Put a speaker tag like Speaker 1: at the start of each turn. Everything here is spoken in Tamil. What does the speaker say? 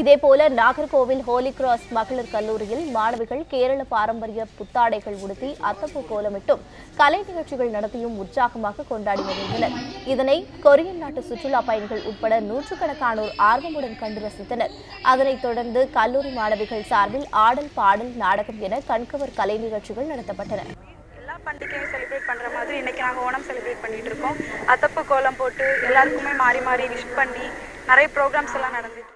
Speaker 1: இதேபோல நாகர்கோவில் ஹோலி கிராஸ் மகளிர் கல்லூரியில் மாணவிகள் கேரள பாரம்பரிய புத்தாடைகள் உடுத்தி அத்தப்பூ கோலமிட்டும் கலை நிகழ்ச்சிகள் நடத்தியும் உற்சாகமாக கொண்டாடி வருகின்றனர். இதனை கொரியன் நாட்டு சுற்றுலா பயணிகள் உட்பட நூற்றுக்கணக்கானோர் ஆர்வமுடன் கண்டு ரசித்தனர். அதனைத் தொடர்ந்து கல்லூரி மாணவிகள் சார்பில் ஆடல் பாடல் நாடகம் என கண்கவர் கலை நிகழ்ச்சிகள் நடத்தப்பட்டன.
Speaker 2: எல்லா பண்டிகையும் செலிப்ரேட் பண்ணுற மாதிரி இன்னைக்கு நாங்கள் ஓணம் செலிப்ரேட் பண்ணிட்டு இருக்கோம். அத்தப்பு கோலம் போட்டு எல்லாருக்குமே மாறி மாறி விஷ் பண்ணி நிறைய ப்ரோக்ராம்ஸ் எல்லாம் நடந்துட்டு